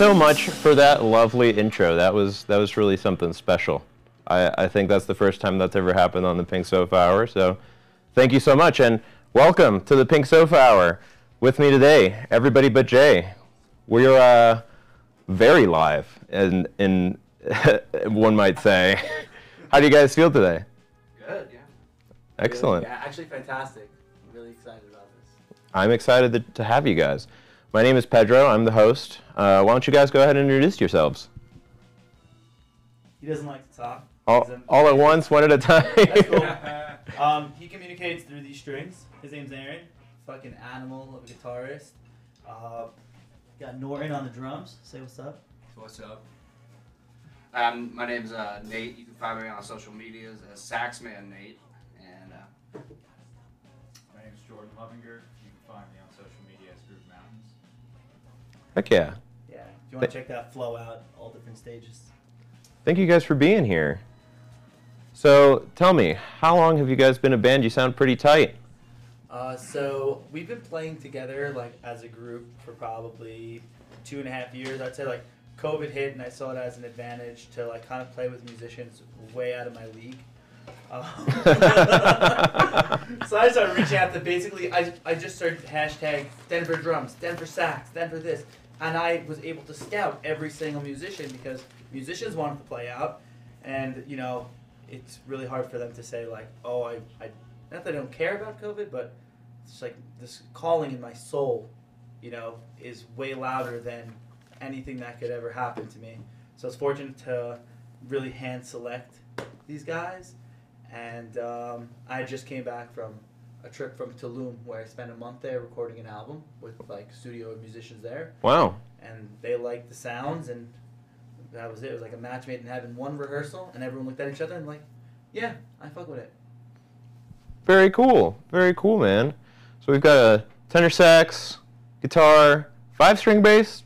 so much for that lovely intro. That was that was really something special. I, I think that's the first time that's ever happened on the Pink Sofa Hour. So, thank you so much, and welcome to the Pink Sofa Hour. With me today, everybody but Jay. We're uh, very live, in in one might say. How do you guys feel today? Good, yeah. Excellent. Yeah, actually fantastic. I'm really excited about this. I'm excited to, to have you guys. My name is Pedro. I'm the host. Uh, why don't you guys go ahead and introduce yourselves? He doesn't like to talk. All, all at once, one at a time. That's cool. um, he communicates through these strings. His name's Aaron. Fucking animal of a guitarist. Uh, got Norton on the drums. Say what's up. What's up? Um, my name's uh, Nate. You can find me on social medias as Saxman Nate. And uh, My name's Jordan Lovinger. Heck yeah. Yeah. If you want to check that flow out, all different stages. Thank you guys for being here. So tell me, how long have you guys been a band? You sound pretty tight. Uh, so we've been playing together like as a group for probably two and a half years. I'd say like COVID hit and I saw it as an advantage to like kind of play with musicians way out of my league. Um, so I started reaching out to basically I, I just started hashtag Denver drums, Denver sax, Denver this, and I was able to scout every single musician because musicians wanted to play out, and you know it's really hard for them to say like oh I, I not that I don't care about COVID, but it's like this calling in my soul, you know, is way louder than anything that could ever happen to me. So I was fortunate to really hand select these guys, and um, I just came back from a trip from Tulum where I spent a month there recording an album with like studio musicians there, Wow. and they liked the sounds, and that was it. It was like a match made in heaven. One rehearsal, and everyone looked at each other and like, yeah, I fuck with it. Very cool. Very cool, man. So we've got a tenor sax, guitar, five string bass.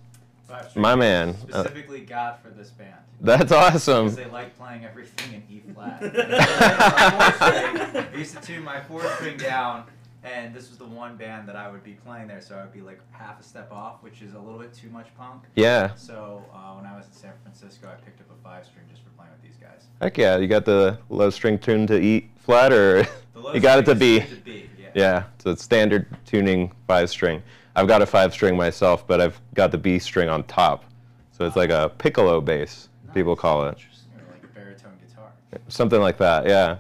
My man. Uh, Specifically got for this band. That's awesome. Because they like playing everything in E flat. My fourth string, I used to tune my fourth string down, and this was the one band that I would be playing there, so I would be like half a step off, which is a little bit too much punk. Yeah. So uh, when I was in San Francisco, I picked up a five string just for playing with these guys. Heck yeah. You got the low string tuned to E flat, or The low you got it to B. to B, yeah. Yeah, so it's standard tuning five string. I've got a five string myself, but I've got the B string on top. So it's like a piccolo bass, people call it. Or like a baritone guitar. Something like that, yeah.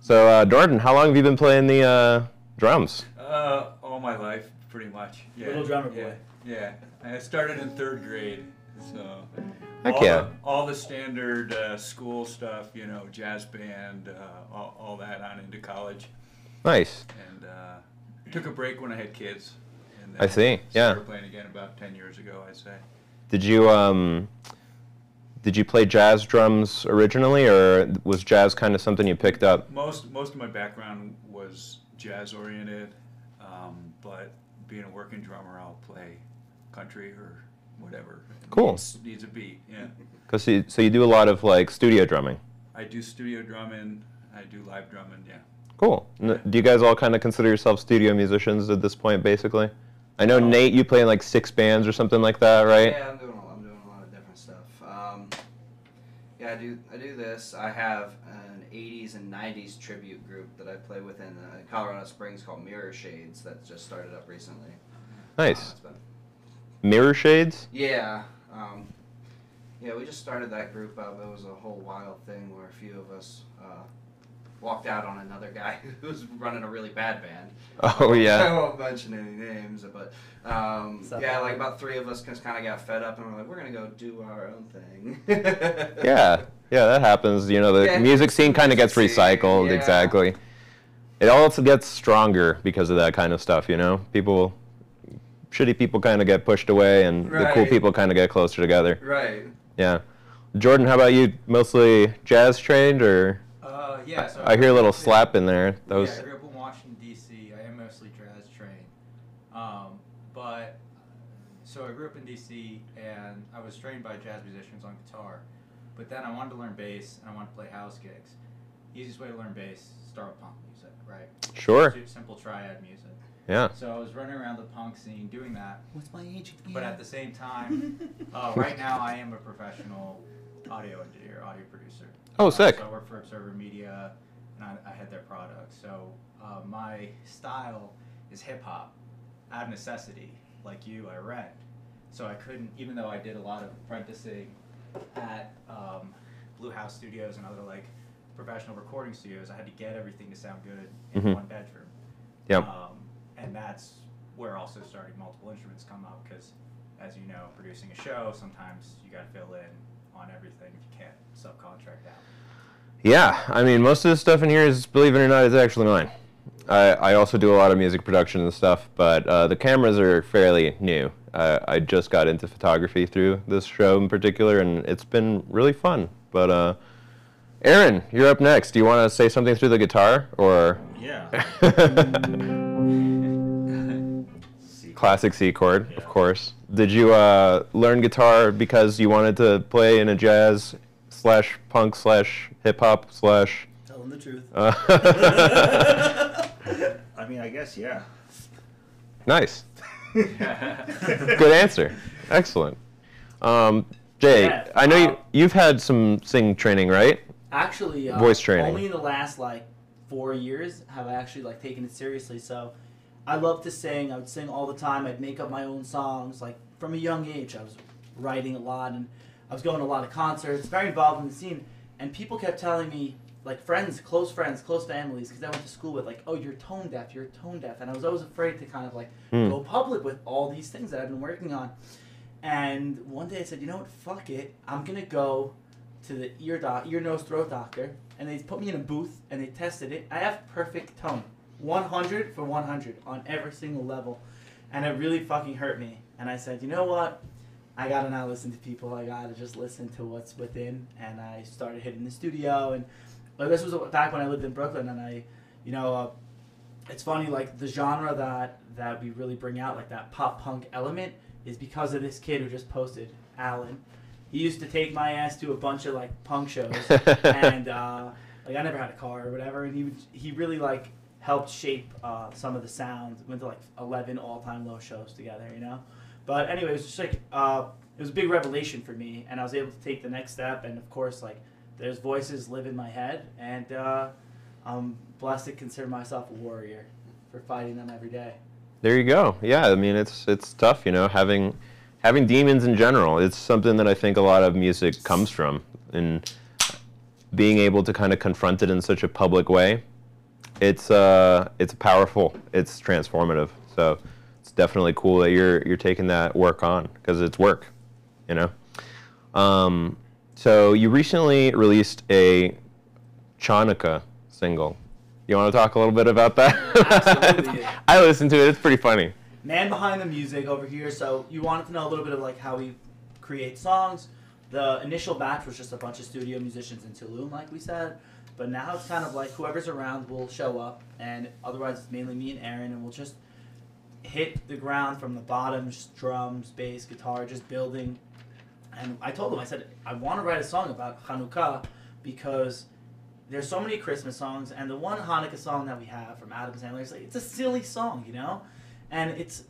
So, uh, Jordan, how long have you been playing the uh, drums? Uh, all my life, pretty much. Yeah. Little drummer yeah, boy. Yeah. I started in third grade, so. Heck all yeah. The, all the standard uh, school stuff, you know, jazz band, uh, all, all that on into college, Nice. and uh, took a break when I had kids. And I see, yeah. Started playing again about ten years ago, I'd say. Did you um, did you play jazz drums originally, or was jazz kind of something you picked up? Most most of my background was jazz oriented, um, but being a working drummer, I'll play country or whatever. Cool. Needs, needs a beat, yeah. Cause you, so you do a lot of like studio drumming. I do studio drumming. I do live drumming. Yeah. Cool. Do you guys all kind of consider yourselves studio musicians at this point, basically? I know Nate, you play in like six bands or something like that, right? yeah, I'm doing, a, I'm doing a lot of different stuff. Um, yeah, I do I do this. I have an 80s and 90s tribute group that I play with in uh, Colorado Springs called Mirror Shades that just started up recently. Uh, Nice. it's been- Mirror shades. Yeah. Um, yeah, we just started that group up. It was a whole wild thing where a few of us uh, walked out on another guy who was running a really bad band. Oh yeah. I yeah. won't mention any names, but um, What's yeah, man? like about three of us just kind of got fed up and we're like, we're gonna go do our own thing. Yeah. Yeah, that happens. You know, the Yeah, music scene kind of gets recycled. yeah. Exactly. It also gets stronger because of that kind of stuff. You know, people, shitty people kind of get pushed away, and the cool people kind of get closer together. Right. Yeah. Jordan, how about you? Mostly jazz trained, or yeah. So I hear a little grew slap in there. That was Yeah, I grew up in Washington D.C. I am mostly jazz trained, um, but so I grew up in D.C. and I was trained by jazz musicians on guitar, but then I wanted to learn bass and I wanted to play house gigs. Easiest way to learn bass: start with punk music, right? sure. Su- Simple triad music. Yeah. So I was running around the punk scene doing that, What's my age? but at the same time, uh, right now I am a professional audio engineer, audio producer. Oh, Uh, sick. So I work for Observer Media, and I, I head their product. So uh, my style is hip hop, out of necessity. Like you, I rent. So I couldn't, even though I did a lot of apprenticing at um, Blue House Studios and other like professional recording studios, I had to get everything to sound good in Mhm. one bedroom. Yep. Um, and that's where also starting multiple instruments come up because, as you know, producing a show, sometimes you got to fill in on everything if you can't subcontract out. Yeah, I mean, most of the stuff in here is, believe it or not, is actually mine. I, I also do a lot of music production and stuff, but uh, the cameras are fairly new. Uh, I just got into photography through this show in particular, and it's been really fun. But uh, Aaron, you're up next. Do you want to say something through the guitar, or Yeah. classic C chord, of course? Did you uh, learn guitar because you wanted to play in a jazz slash punk slash hip hop slash? Tell them the truth. Uh, I mean, I guess yeah. nice. Good answer. Excellent. Um, Jay, Yeah, I know uh, you, you've had some sing training, right? Actually, uh, Voice training. Only in the last like four years have I actually like taken it seriously. So, I love to sing. I would sing all the time. I'd make up my own songs. Like from a young age, I was writing a lot, and I was going to a lot of concerts. Very involved in the scene, and people kept telling me, like friends, close friends, close families, because I went to school with, like, oh, you're tone deaf. You're tone deaf, and I was always afraid to kind of like Hmm. go public with all these things that I've been working on. And one day I said, you know what, fuck it. I'm gonna go to the ear doc, ear, nose, throat doctor, and they put me in a booth and they tested it. I have perfect tone, 100 for 100 on every single level, and it really fucking hurt me. And I said, you know what? I gotta not listen to people. I gotta just listen to what's within. And I started hitting the studio, and like this was back when I lived in Brooklyn, and I, you know, uh, it's funny like the genre that that we really bring out, like that pop punk element, is because of this kid who just posted, Alan. He used to take my ass to a bunch of like punk shows, and uh, like I never had a car or whatever, and he would, he really like helped shape uh, some of the sounds. Went to like eleven all time low shows together, you know. But anyway, it was just like uh, it was a big revelation for me, and I was able to take the next step. And of course, like there's voices live in my head, and uh, I'm blessed to consider myself a warrior for fighting them every day. There you go. Yeah, I mean it's it's tough, you know, having having demons in general. It's something that I think a lot of music comes from, and being able to kind of confront it in such a public way. It's uh, it's powerful. It's transformative. So definitely cool that you're you're taking that work on because it's work, you know. Um, so you recently released a Chanukah single. You want to talk a little bit about that? Absolutely. I listened to it. It's pretty funny. man behind the music over here. So you wanted to know a little bit of like how we create songs. The initial batch was just a bunch of studio musicians in Tulum, like we said. But now it's kind of like whoever's around will show up, and otherwise it's mainly me and Aaron, and we'll just hit the ground from the bottom, drums, bass, guitar, just building. And I told him, I said, I want to write a song about Hanukkah because there's so many Christmas songs, and the one Hanukkah song that we have from Adam Sandler, it's like it's a silly song, you know, and it's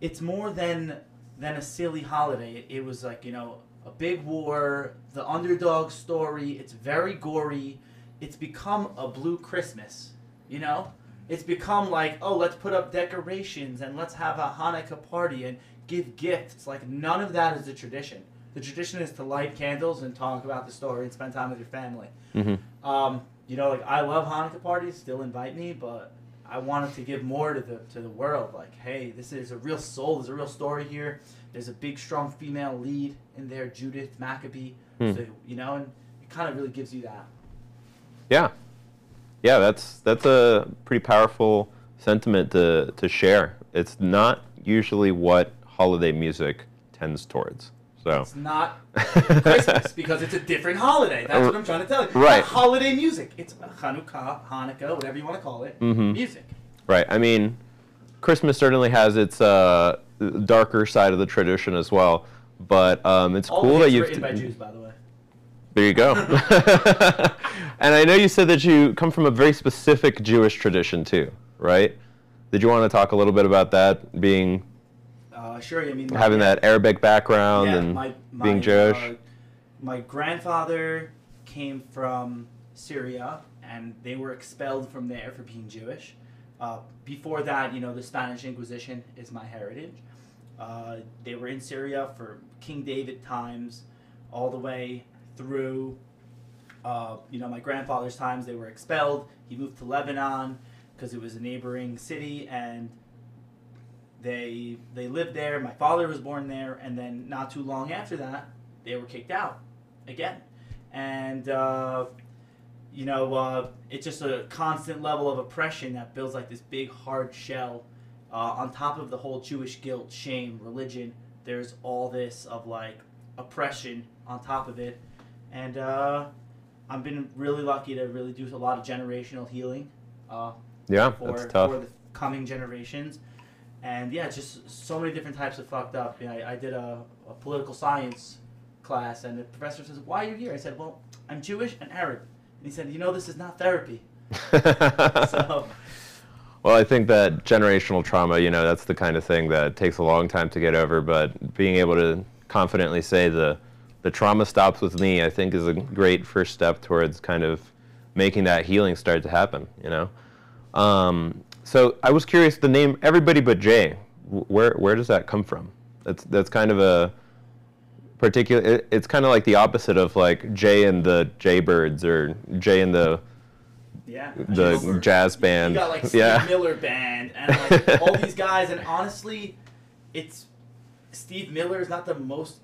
it's more than than a silly holiday. It, it was like you know a big war, the underdog story. It's very gory. It's become a blue Christmas, you know. It's become like oh let's put up decorations and let's have a Hanukkah party and give gifts. Like none of that is the tradition. The tradition is to light candles and talk about the story and spend time with your family. Mm-hmm. Um, you know, like I love Hanukkah parties. Still invite me, but I wanted to give more to the to the world. Like, hey, this is a real soul. There's a real story here. There's a big, strong female lead in there, Judith Maccabee. Hmm. So you know, and it kind of really gives you that. Yeah, yeah. That's that's a pretty powerful sentiment to to share. It's not usually what holiday music tends towards. So It's not Christmas because it's a different holiday. That's what I'm trying to tell you. Right. Not holiday music. It's Hanukkah, Hanukkah, whatever you want to call it. Mhm. Music. Right. I mean, Christmas certainly has its uh, darker side of the tradition as well. But um, it's All cool that you've. written by Jews, by the way. There you go. and I know you said that you come from a very specific Jewish tradition too, right? Did you want to talk a little bit about that, being Uh, sure. I mean, my- having that Arabic background yeah, and my, my, being Jewish? uh, my grandfather came from Syria, and they were expelled from there for being Jewish. Uh, before that, you know, the Spanish Inquisition is my heritage. Uh, they were in Syria for King David times, all the way through. Uh, you know, my grandfather's times. They were expelled. He moved to Lebanon because it was a neighboring city, and they they lived there. My father was born there, and then not too long after that, they were kicked out again, and uh, you know uh, it's just a constant level of oppression that builds like this big hard shell uh, on top of the whole Jewish guilt, shame, religion. There's all this of like oppression on top of it, and uh, I've been really lucky to really do a lot of generational healing. Uh, yeah, for, that's tough. for the coming generations. And yeah, just so many different types of fucked up. You know, I, I did a, a political science class, and the professor says, "Why are you here?" I said, "Well, I'm Jewish and Arab." And he said, "You know, this is not therapy." So Well, I think that generational trauma, you know, that's the kind of thing that takes a long time to get over. But being able to confidently say the the trauma stops with me, I think, is a great first step towards kind of making that healing start to happen. You know. Um, so I was curious. The name Everybody But Jay, where where does that come from? That's that's kind of a particular. It, it's kind of like the opposite of like Jay and the Jaybirds or Jay and the yeah, the Just- jazz You band. got like Steve yeah. Miller band and like all these guys, and honestly, it's Steve Miller is not the most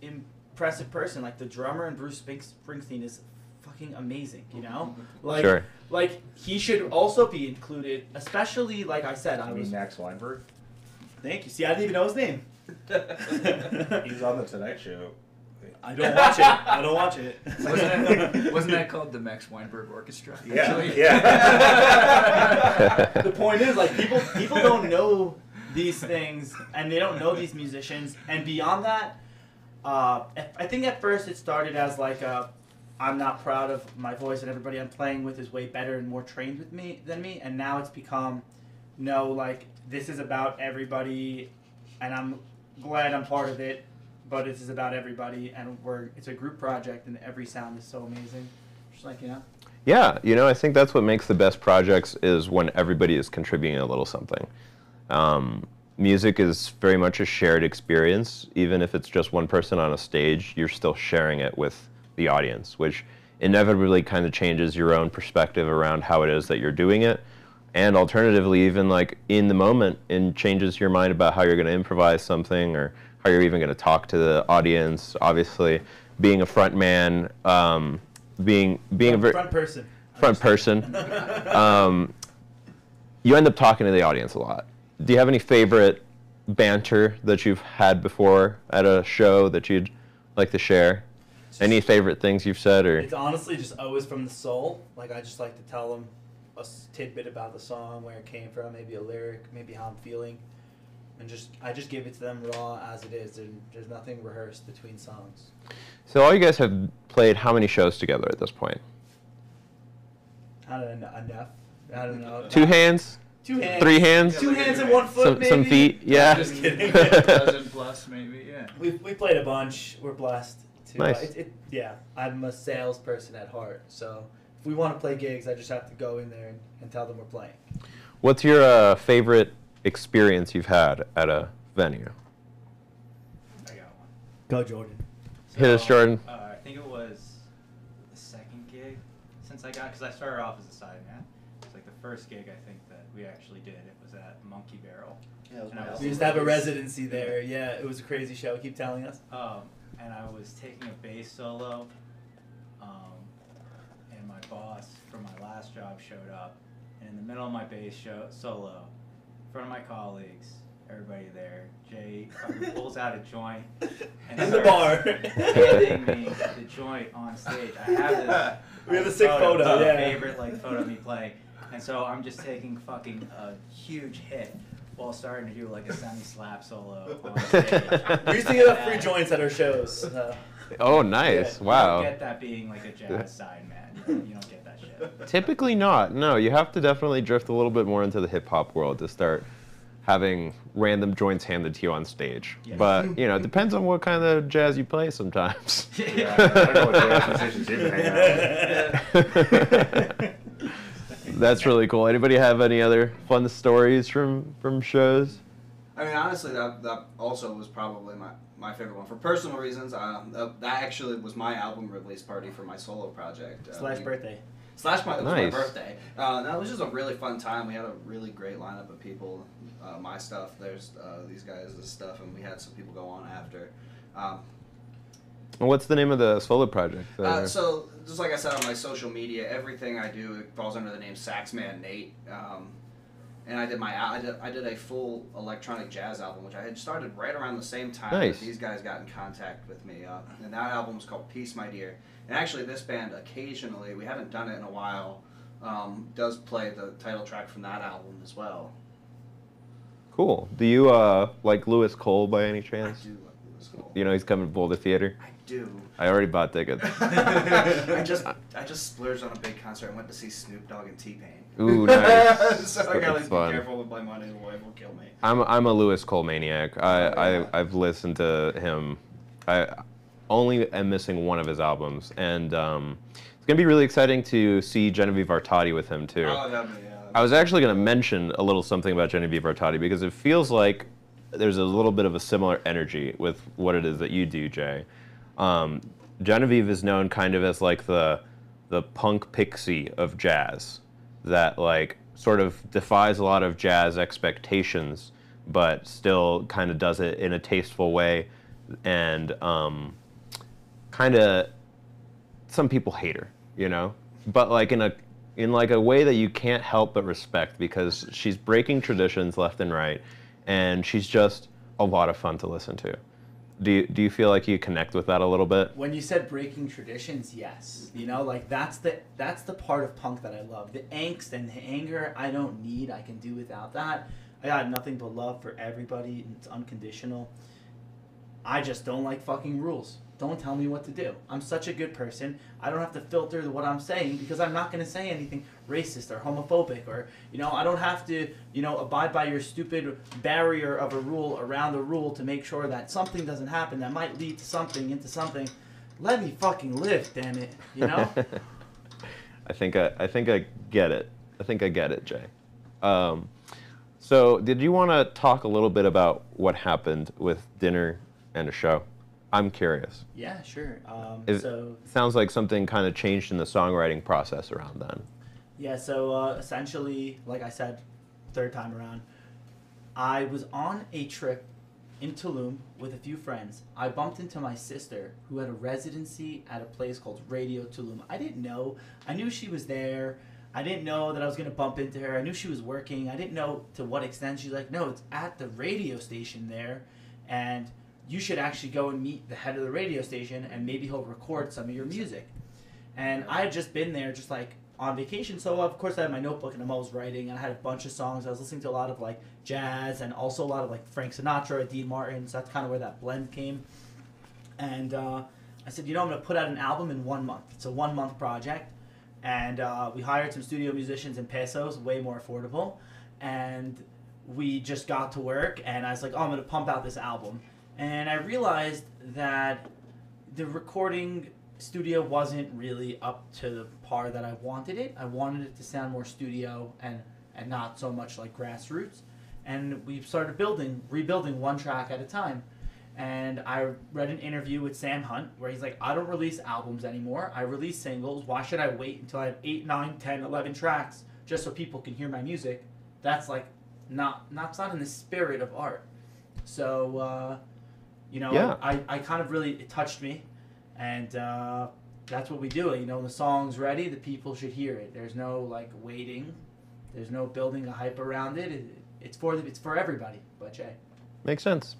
impressive person. Like the drummer and Bruce Springsteen is fucking amazing. You know, like Sure. like he should also be included. Especially like I said, I I was. mean Max Weinberg. Thank you. See, I didn't even know his name. He was on the Tonight Show. I don't watch it. I don't watch it. Wasn't that, wasn't that called the Max Weinberg Orchestra? Yeah, yeah. the point is like people people don't know these things and they don't know these musicians and beyond that uh, I think at first it started as like a I'm not proud of my voice and everybody I'm playing with is way better and more trained with me than me and now it's become no like this is about everybody and I'm glad I'm part of it but this is about everybody and we're it's a group project and every sound is so amazing just like you know Yeah, you know, I think that's what makes the best projects is when everybody is contributing a little something. Um, music is very much a shared experience. Even if it's just one person on a stage, you're still sharing it with the audience, which inevitably kind of changes your own perspective around how it is that you're doing it. And alternatively, even like in the moment, and changes your mind about how you're going to improvise something or how you're even going to talk to the audience. Obviously, being a front man, um, being being a front, very front person front person. um, you end up talking to the audience a lot. Do you have any favorite banter that you've had before at a show that you'd like to share? Any favorite things you've said or It's honestly just always from the soul. Like I just like to tell them a tidbit about the song, where it came from, maybe a lyric, maybe how I'm feeling, and just I just give it to them raw as it is. And there's nothing rehearsed between songs. so? All you guys have played how many shows together at this point? I don't know enough. I don't know. Two hands, Two hands. three hands, Two hands and one foot. some maybe. some feet. Yeah. Just kidding. dozen plus maybe, yeah. we we played a bunch. We're blessed. To, Nice. Uh, it, it, yeah, I'm a salesperson at heart. So if we want to play gigs, I just have to go in there and, and tell them we're playing. What's your uh, favorite experience you've had at a venue? I got one. Go, Jordan. Hit us, Jordan. Uh, I think it was the second gig since I got, because I started off as a side man. It's like the first gig I think that we actually did. It was at Monkey Barrel. Yeah, it was And I was- We used to have a residency there. Yeah, it was a crazy show. Keep telling us. Um, and I was taking a bass solo. Um, and my boss from my last job showed up. And in the middle of my bass show, solo, in front of my colleagues, everybody there. Jay pulls out a joint and In the bar. handing me the joint on stage. I have this. We have a sick photo, my yeah. Favorite like photo of me playing, and so I'm just taking fucking a huge hit while starting to do like a semi slap solo on stage. We used to give out free joints at our shows. Uh, Oh, nice. You Wow. don't get that being like a jazz side man. You don't, you don't get that shit. Typically not. No, you have to definitely drift a little bit more into the hip hop world to start having random joints handed to you on stage. Yeah. But, you know, it depends on what kind of jazz you play sometimes. Yeah, I don't know what jazz musicians do to out. That's really cool. Anybody have any other fun stories from from shows? I mean, honestly, that, that also was probably my, my favorite one for personal reasons. Uh, that, that actually was my album release party for my solo project. Uh, slash we- birthday. Slash my, it was Nice. my birthday. Uh, that was just a really fun time. We had a really great lineup of people. Uh, my stuff, there's uh, these guys' stuff, and we had some people go on after. Um, And What's the name of the solo project? uh, so, just like I said on my social media, everything I do it falls under the name Saxman Nate. Um, and I did my I did, I did a full electronic jazz album, which I had started right around the same time Nice. that these guys got in contact with me. Uh, and that album was called Peace, My Dear. And actually, this band occasionally, we haven't done it in a while, um, does play the title track from that album as well. cool. Do you uh, like Louis Cole by any I chance? do like Louis Cole. You know he's coming to Boulder Theater. I do. I already bought tickets. I just I just splurged on a big concert and went to see Snoop Dogg and T Pain. Ooh, nice. so I gotta That's fun. be careful with my money. The wife will kill me. I'm I'm a Louis Cole maniac. I, Oh, yeah. I I've listened to him. I only am missing one of his albums, and um, it's gonna be really exciting to see Genevieve Artadi with him too. Oh, that'd be, yeah. I was actually gonna mention a little something about Genevieve Artadi because it feels like there's a little bit of a similar energy with what it is that you do, Jay. Um, Genevieve is known kind of as like the the punk pixie of jazz that like sort of defies a lot of jazz expectations, but still kind of does it in a tasteful way, and um, kind of some people hate her, you know, but like in a in like a way that you can't help but respect because she's breaking traditions left and right, and she's just a lot of fun to listen to. Do you, do you feel like you connect with that a little bit? When you said breaking traditions, yes. You know, like that's the that's the part of punk that I love. The angst and the anger, I don't need. I can do without that. I got nothing but love for everybody. And it's unconditional. I just don't like fucking rules. Don't tell me what to do. I'm such a good person. I don't have to filter what I'm saying because I'm not going to say anything racist or homophobic or, you know, I don't have to, you know, abide by your stupid barrier of a rule around the rule to make sure that something doesn't happen that might lead to something into something. Let me fucking live, damn it. You know? I think I, I think I get it. I think I get it, Jay. Um, so, did you want to talk a little bit about what happened with dinner and a show? I'm curious. yeah, sure. Um, Is- so Sounds like something kind of changed in the songwriting process around then. Yeah, so uh, essentially, like I said, third time around, I was on a trip in Tulum with a few friends. I bumped into my sister who had a residency at a place called Radio Tulum. I didn't know. I knew she was there. I didn't know that I was going to bump into her. I knew she was working. I didn't know to what extent. She's like, no, it's at the radio station there. And you should actually go and meet the head of the radio station and maybe he'll record some of your music. And I had just been there, just like on vacation. So of course I had my notebook and I was writing. And I had a bunch of songs. I was listening to a lot of like jazz and also a lot of like Frank Sinatra, Dean Martin. So that's kind of where that blend came. And uh, I said, you know, I'm gonna put out an album in one month. It's a one month project. And uh, we hired some studio musicians in pesos, way more affordable. And we just got to work. And I was like, oh, I'm gonna pump out this album. And I realized that the recording studio wasn't really up to the par that I wanted it. I wanted it to sound more studio and and not so much like grassroots. And we started building, rebuilding one track at a time. And I read an interview with Sam Hunt where he's like, I don't release albums anymore. I release singles. Why should I wait until I have 8, 9, 10, 11 tracks just so people can hear my music? That's like not not, not in the spirit of art. So uh, you know, Yeah. I, I kind of really it touched me and uh, that's what we do. You know, the song's ready, the people should hear it. There's no like waiting. There's no building a hype around it. it it's for the, it's for everybody. But Jay. Makes sense.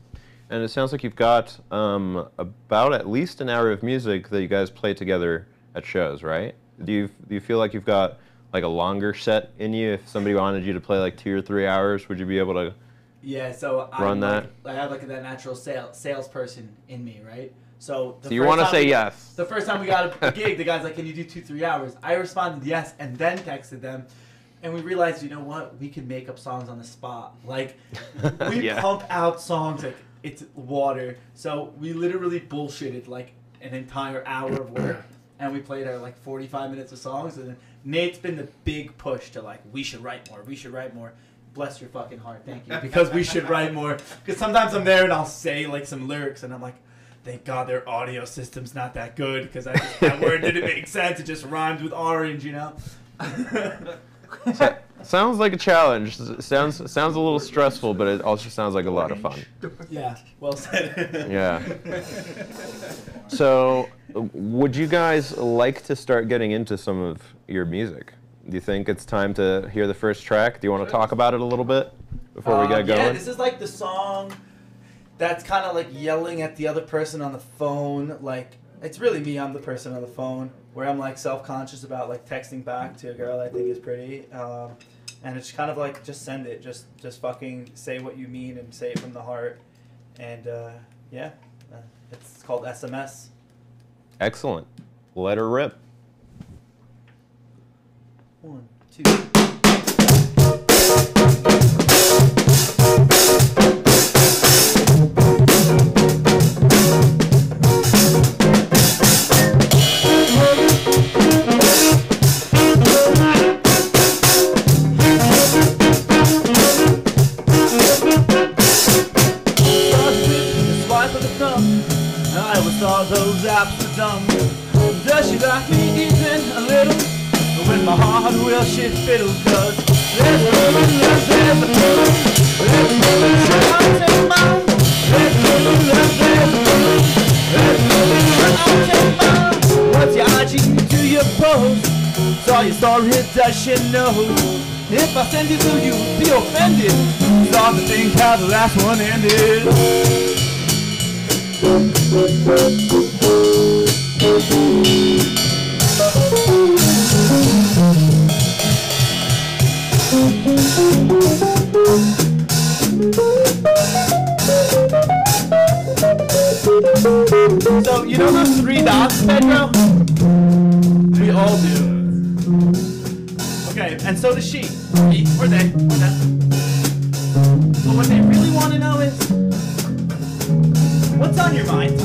And it sounds like you've got um, about at least an hour of music that you guys play together at shows, right? Do you do you feel like you've got like a longer set in you? If somebody wanted you to play like two or three hours, would you be able to? Yeah, so Run I'm that. Like, I have like that natural sale, salesperson in me, right? So the So you want to say we- yes? The first time we got a, gig, the guy's like, "Can you do two, three hours?" I responded yes, and then texted them, and we realized, you know what? We can make up songs on the spot. Like, we Yeah. pump out songs like it's water. So we literally bullshitted like an entire hour of work, and we played our like 45 minutes of songs. And then Nate's been the big push to like, we should write more. We should write more. Bless your fucking heart, thank you. Because we should write more. Because sometimes I'm there and I'll say like some lyrics, and I'm like. Thank God their audio system's not that good because that word didn't make sense. It just rhymed with orange, you know. Sounds like a challenge. Sounds sounds a little stressful, but it also sounds like a lot of fun. yeah, well said. Yeah. So, would you guys like to start getting into some of your music? Do you think it's time to hear the first track? Do you want to talk about it a little bit before we Um, get going? Yeah, this is like the song that's kind of like yelling at the other person on the phone. Like it's really me. I'm the person on the phone where I'm like self-conscious about like texting back to a girl I think is pretty. Um, and it's kind of like just send it. Just just fucking say what you mean and say it from the heart. And uh, yeah, uh, it's called SMS. Excellent. Let her rip. One, two. I always thought those apps were dumb. Does she like me even a little? When my heart will shit fiddle, cause there's a woman, there's, there's a woman. There's a woman, I take mine? There's a woman, there's, there's a woman. There's a woman, take mine? What's your IG to your post? Saw your story, does she know? If I send it, will you be offended? Start to think how the last one ended. So you know those three dots, Pedro? We all do. Okay, and so does she. He, or they, or them. But what they really want to know is, what's on your mind?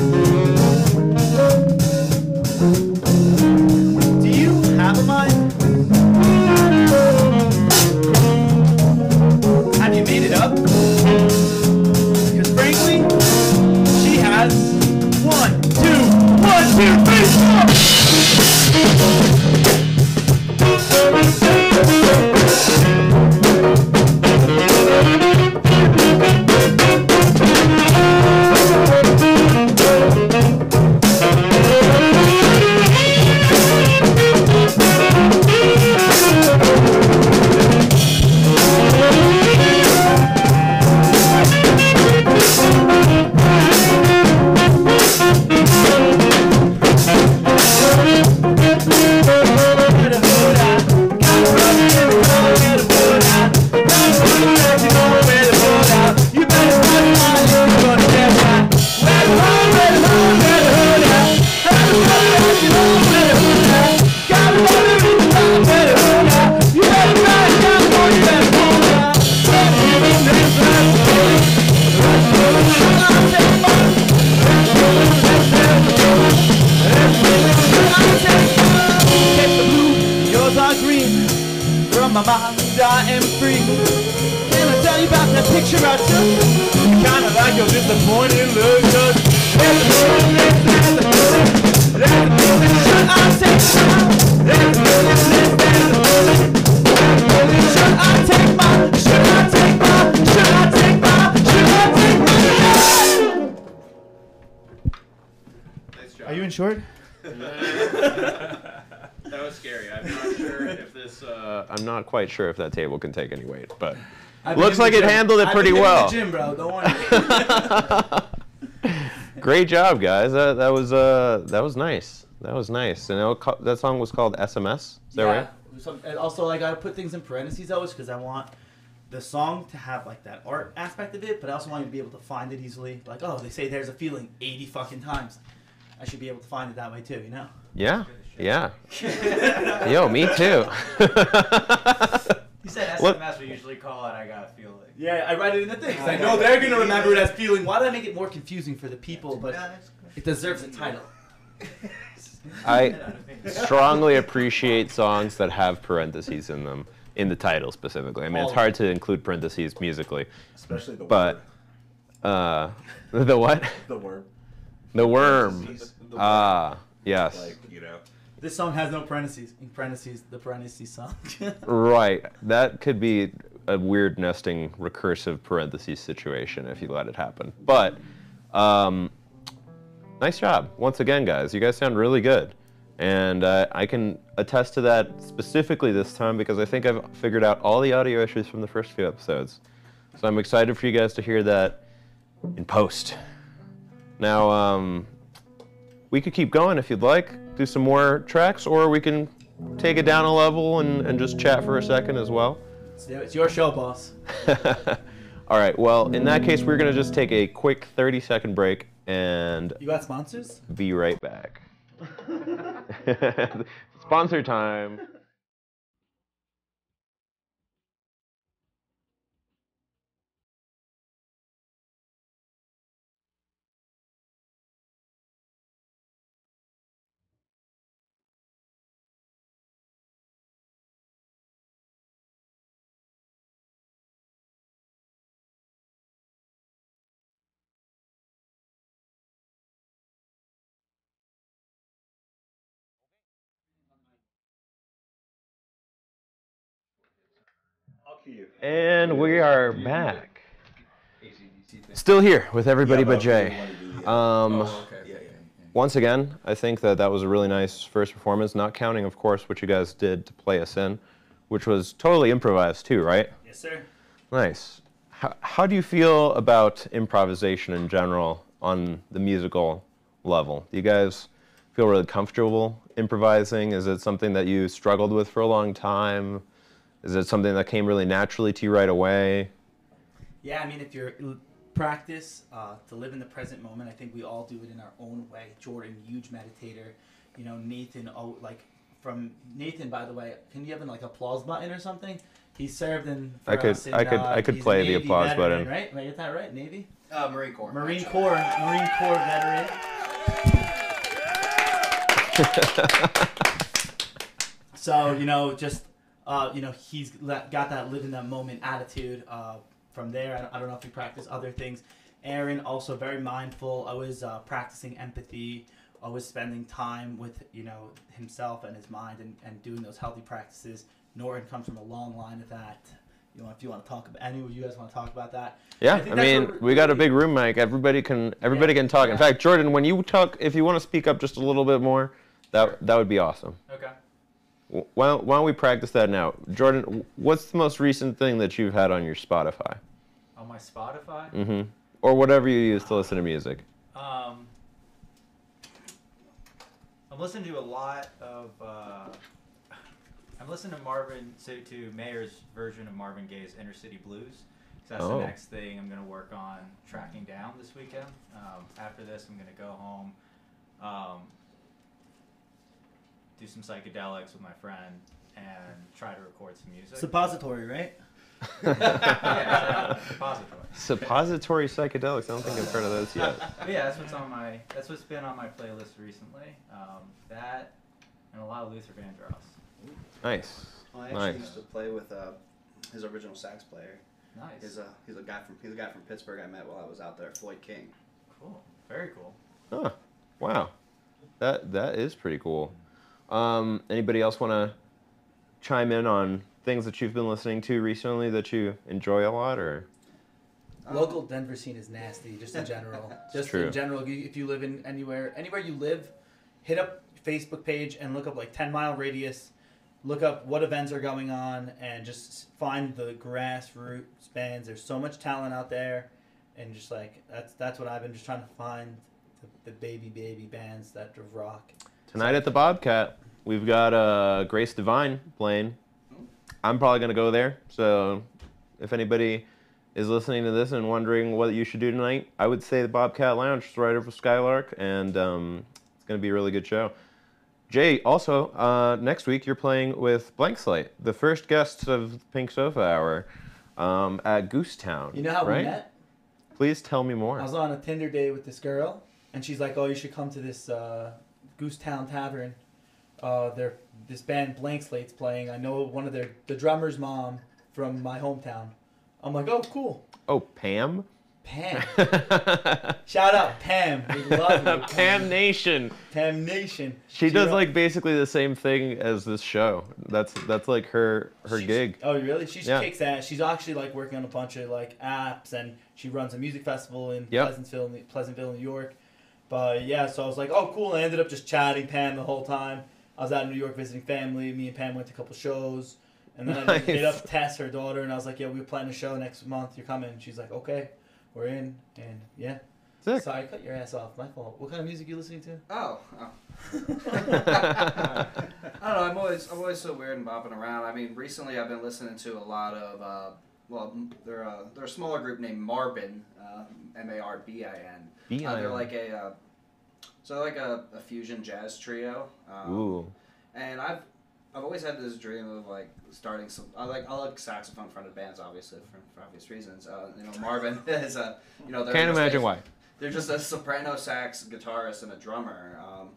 Quite sure if that table can take any weight, but I've Looks like it gym. handled it I've pretty been well. The gym, bro. Don't worry. Great job, guys. That, that was uh that was nice. That was nice. And it, that song was called SMS. Is that right? Some, and also, like, I put things in parentheses always because I want the song to have like that art aspect of it, but I also want you to be able to find it easily. Like, oh, they say there's a feeling 80 fucking times. I should be able to find it that way too, you know? Yeah. Yeah. Yo, me too. you said Look- SMS we usually call it I got a feeling. Yeah, I write it in the thing because I know they're gonna remember it as feeling. Why did I make it more confusing for the people? But it deserves a title. I strongly appreciate songs that have parentheses in them in the title specifically. I mean, it's hard to include parentheses musically, Especially the but uh, the what? the worm. The worm. Parentheses, the Ah, yes. Like you know. This song has no parentheses. In parentheses, the parentheses song. Right. That could be a weird nesting recursive parentheses situation if you let it happen. But um, nice job. Once again, guys. You guys sound really good. And uh, I can attest to that specifically this time because I think I've figured out all the audio issues from the first few episodes. So I'm excited for you guys to hear that in post. Now, um, we could keep going if you'd like, do some more tracks, or we can take it down a level and, and just chat for a second as well. Let's do it. It's your show, boss. All right, well, in that case, we're going to just take a quick 30 second break and You got sponsors? be right back. Sponsor time. And we are back. Still here with everybody Yeah, but but Jay. we wanna do the, Um, Oh, okay. Yeah, yeah. once again, I think that that was a really nice first performance, not counting, of course, what you guys did to play us in, which was totally improvised too, right? Yes, sir. Nice. How, how do you feel about improvisation in general on the musical level? Do you guys feel really comfortable improvising? Is it something that you struggled with for a long time? Is it something that came really naturally to you right away? Yeah, I mean, if you're practice uh, to live in the present moment, I think we all do it in our own way. Jordan, huge meditator. You know, Nathan, oh, like from Nathan, by the way, can you have an like applause button or something? He served in. For I could- us in, I could- uh, I could he's a play the applause veteran, button. Right? Am I get that right? Navy, Uh, Marine Corps. Marine. Corps, Marine Corps veteran. So you know, just uh, you know, he's le- got that live in that moment attitude. Uh, from there, I don't, I don't know if he practiced other things. Aaron also very mindful. Always uh, practicing empathy. Always spending time with you know himself and his mind and, and doing those healthy practices. Norton comes from a long line of that. You know, if you want to talk about any of you guys want to talk about that. Yeah, I I, mean, we got a big room mic. Everybody can everybody Yeah, can talk. In fact, Jordan, when you talk, if you want to speak up just a little bit more, that that would be awesome. Okay. Why don't, why don't we practice that now? Jordan, what's the most recent thing that you've had on your Spotify? On my Spotify, hmm Or whatever you use to listen to music. um, I'm listening to a lot of. Uh, I'm listening to Marvin to, to Mayer's version of Marvin Gaye's Inner City Blues. that's Oh. the next thing I'm gonna work on tracking down this weekend. Um, after this, I'm gonna go home, um, do some psychedelics with my friend, and try to record some music. Suppository, right? yeah, exactly. Suppository. Suppository psychedelics. I don't think I've heard of those yet. But yeah, that's what's on my that's what's been on my playlist recently. Um, that and a lot of Luther Vandross. Nice. Well, I actually Nice. used to play with uh, his original sax player. Nice. He's a he's a guy from he's a guy from Pittsburgh I met while I was out there, Floyd King. cool. Very cool. Huh. Wow. That that is pretty cool. Um, anybody else want to chime in on things that you've been listening to recently that you enjoy a lot, or? Local Denver scene is nasty, just in general. just true. in general, if you live in anywhere, anywhere you live, hit up Facebook page and look up like 10 mile radius look up what events are going on and just find the grassroots bands. There's so much talent out there, and just like that's that's what I've been just trying to find the, the baby baby bands that rock. Tonight at the Bobcat, we've got uh, Grace Divine playing. I'm probably gonna go there. So, if anybody is listening to this and wondering what you should do tonight, I would say the Bobcat Lounge is right over Skylark, and um, it's gonna be a really good show. Jay, also uh, next week you're playing with Blankslate, the first guests of Pink Sofa Hour um, at Goosetown. You know how right? we met? Please tell me more. I was on a Tinder date with this girl, and she's like, "Oh, you should come to this uh, Goosetown Tavern. Uh, they're this band Blankslate's playing. I know one of their the drummer's mom from my hometown. I'm like, oh, cool. Oh, Pam. Pam. Shout out Pam. We love you. Pam Nation. Pam Nation. She does wrote- like basically the same thing as this show. That's that's like her her gig. Oh, really? She Yeah. kicks ass. She's actually like working on a bunch of like apps, and she runs a music festival in Yep. Pleasantville, Pleasantville, New York. But yeah, so I was like, oh, cool. And I ended up just chatting Pam the whole time. I was out in New York visiting family. Me and Pam went to a couple shows, and then I just hit Nice. up Tess, her daughter, and I was like, yeah, we're planning a show next month. You're coming? She's like, okay, we're in, and yeah. Sick. Sorry, I cut your ass off. My fault. What kind of music are you listening to? Oh, oh. I don't know. I'm always I'm always so weird and bopping around. I mean, recently I've been listening to a lot of uh, well, they're a they're a smaller group named Marbin, uh, M A R B I N. Uh, they're like a uh, so like a, a fusion jazz trio. Um, Ooh. And I've I've always had this dream of like starting some. I like I like saxophone fronted bands, obviously for, for obvious reasons. Uh, you know, Marbin is a you know Can't imagine a- why. they're just a soprano sax guitarist and a drummer. Um,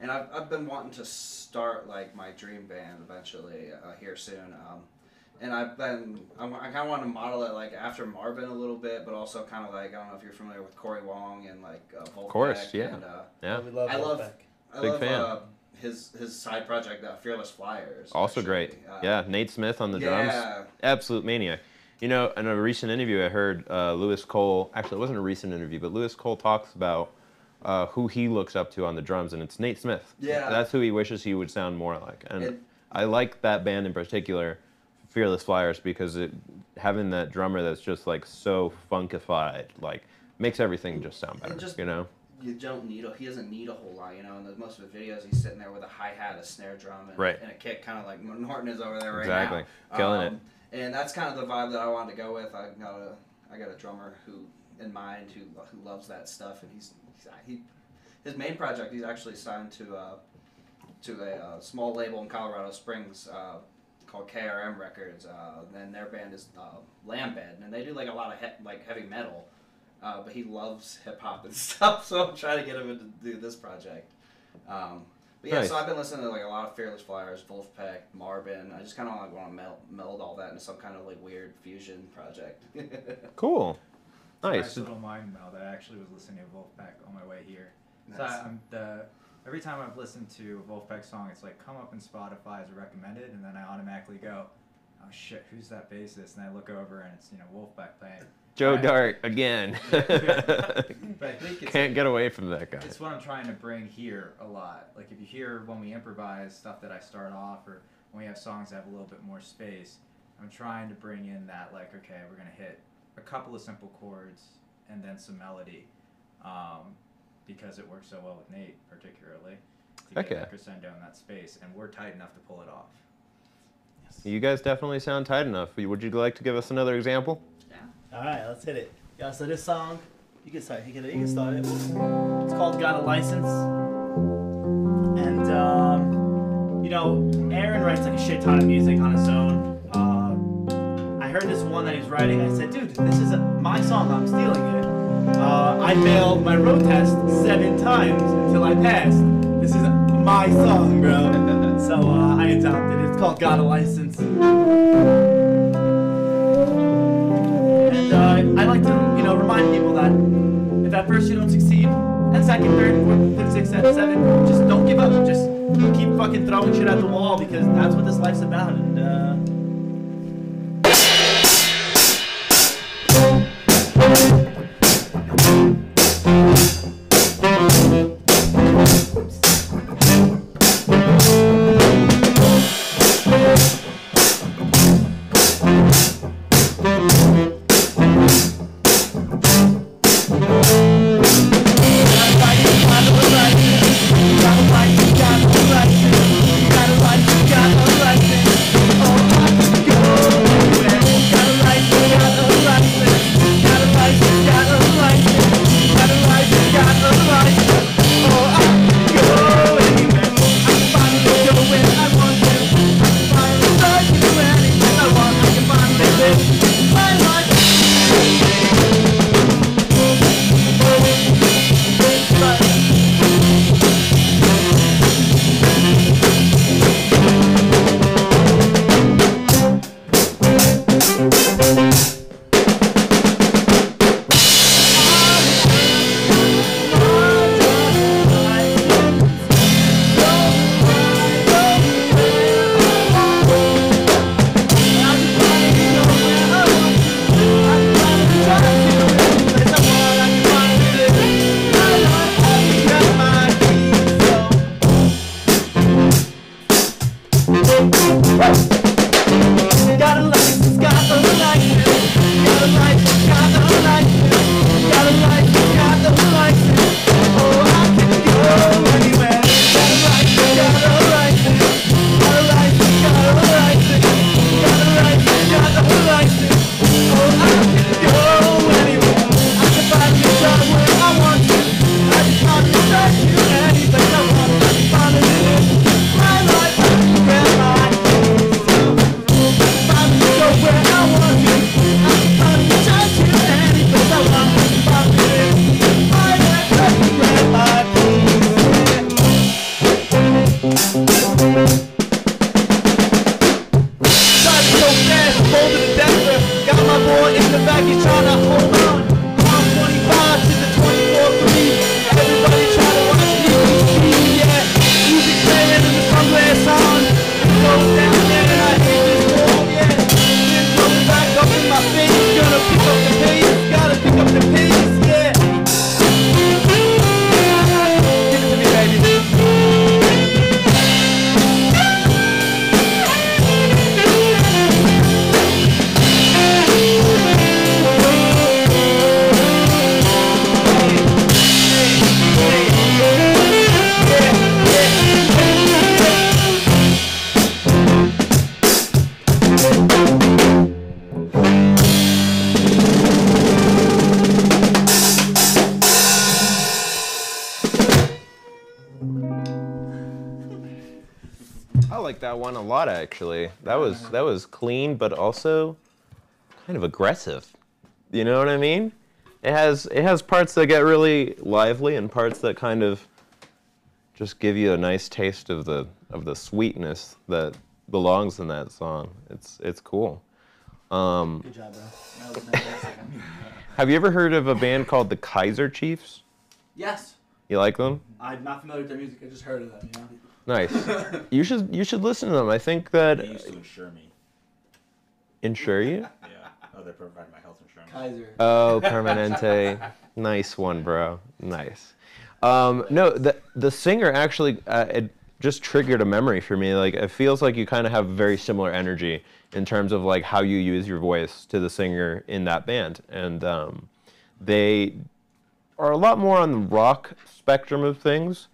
and I've, I've been wanting to start like my dream band eventually uh, here soon. Um, and I've been I, wa- I kind of want to model it like after Marbin a little bit, but also kind of like I don't know if you're familiar with Cory Wong and like uh, Vulfpeck course, yeah. And, uh, Yeah. we love I love- Vulfpeck. I Big love fan. Uh, his his side project, uh, Fearless Flyers. Also actually. great. Uh, Yeah, Nate Smith on the drums. Yeah. Absolute maniac. You know, in a recent interview, I heard uh, Louis Cole. Actually, it wasn't a recent interview, but Louis Cole talks about uh, who he looks up to on the drums, and it's Nate Smith. Yeah. That's who he wishes he would sound more like. And And- I like that band in particular, Fearless Flyers, because it having that drummer that's just like so funkified, like makes everything just sound better. just- you know? you don't need a, he doesn't need a whole lot, you know. In the, most of the videos, he's sitting there with a hi hat, a snare drum, and, Right. and a kick, kind of like Norton is over there right Exactly. now. Killing it. Um, And that's kind of the vibe that I wanted to go with. I got a I got a drummer who in mind who who loves that stuff, and he's, he's he his main project. He's actually signed to uh, to a uh, small label in Colorado Springs. Uh, Called KRM Records, uh, and their band is uh, Lambed, and they do like a lot of he- like heavy metal. Uh, but he loves hip hop and stuff, so I'm trying to get him to do this project. Um, but yeah, Nice. so I've been listening to like a lot of Fearless Flyers, Vulfpeck, Marbin. I just kind of like want to meld, meld all that into some kind of like weird fusion project. Cool. It's a Nice. nice little mind meld. I actually was listening to Vulfpeck on my way here. So Nice. I, I'm the every time I've listened to a Vulfpeck song, it's like come up in Spotify as a recommended, and then I automatically go, oh shit, who's that bassist? And I look over and it's you know Vulfpeck playing. Joe Right. Dart again. But I think it's Can't get away from that guy. It's what I'm trying to bring here a lot. Like if you hear when we improvise stuff that I start off, or when we have songs that have a little bit more space, I'm trying to bring in that like okay, we're gonna hit a couple of simple chords and then some melody, um, because it works so well with Nate particularly to Heck get yeah. that crescendo in that space, and we're tight enough to pull it off. You guys definitely sound tight enough. Would you like to give us another example? Yeah. All right, let's hit it. Yeah, so this song, you can start. You can, you can start it. It's called "Got a License," and um, you know, Aaron writes like a shit ton of music on his own. Uh, I heard this one that he's writing. I said, "Dude, this is a, my song. I'm stealing it." Uh, I failed my road test seven times until I passed. This is my song, bro. so uh, I adopted it. It's called "Got a License." And uh, I like to, you know, remind people that if at first you don't succeed, and second, third, fourth, fifth, sixth, seventh, seventh, just don't give up. Just keep fucking throwing shit at the wall because that's what this life's about. And one a lot actually. That was that was clean, but also kind of aggressive. You know what I mean? It has it has parts that get really lively and parts that kind of just give you a nice taste of the of the sweetness that belongs in that song. It's it's cool. Um, Good job, bro. That was fantastic. have you ever heard of a band called the Kaiser Chiefs? yes. You like them? I'm not familiar with their music. I just heard of them. You know. Nice. you should you should listen to them. I think that They used to insure me. insure you. Yeah. Oh, they provide my health insurance. Kaiser. Oh, Permanente. nice one, bro. Nice. Um, no, the the singer actually uh, it just triggered a memory for me. Like it feels like you kind of have very similar energy in terms of like how you use your voice to the singer in that band, and um, they are a lot more on the rock spectrum of things,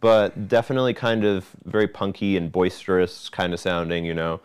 but definitely kind of very punky and boisterous kind of sounding. You know,